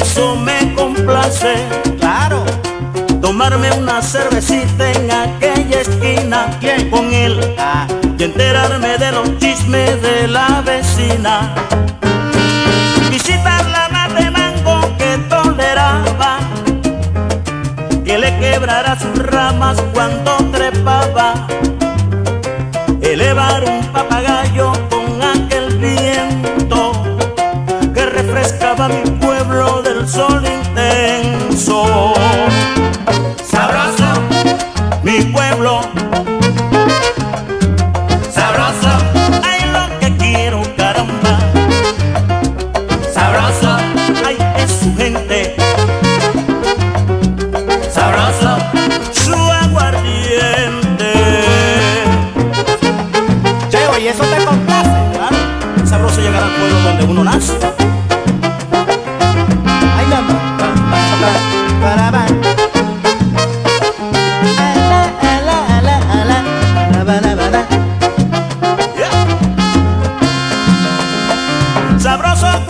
eso me complace. Claro. Tomarme una cervecita en aquella esquina ¿Quién? con él Ah. y enterarme de los chismes de la vecina. Visitar la mate mango que toleraba, que le quebrara sus ramas cuando trepaba. Intenso. Sabroso, mi pueblo. Sabroso, ay lo que quiero, caramba. Sabroso, ay es su gente. Sabroso, su aguardiente. Cheo, ¿y eso te complace? Claro, sabroso llegar al pueblo donde uno nace. Sabroso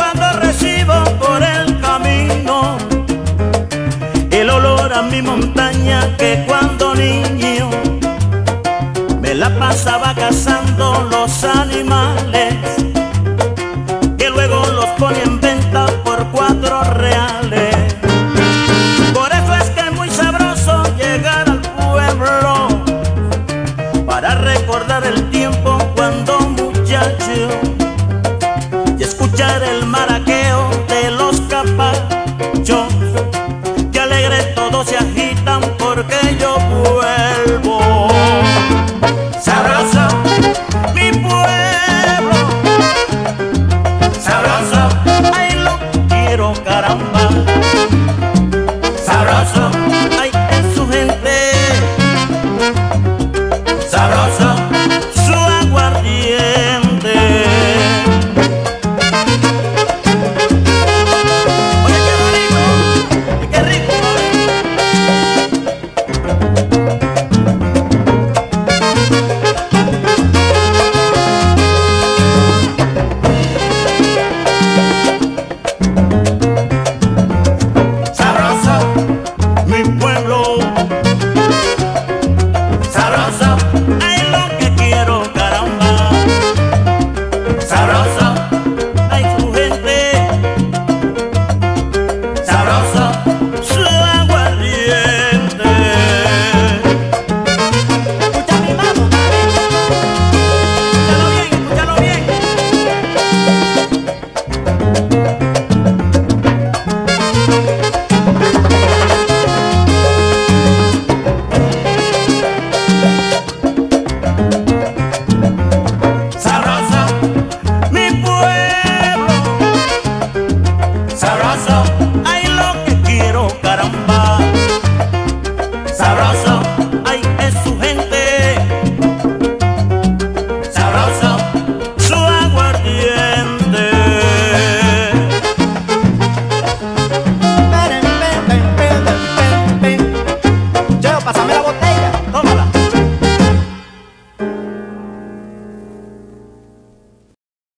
maraqueo de los capachos que alegres todos se agitan porque yo vuelvo. Sabroso mi pueblo. Sabroso ay lo quiero caramba pásame.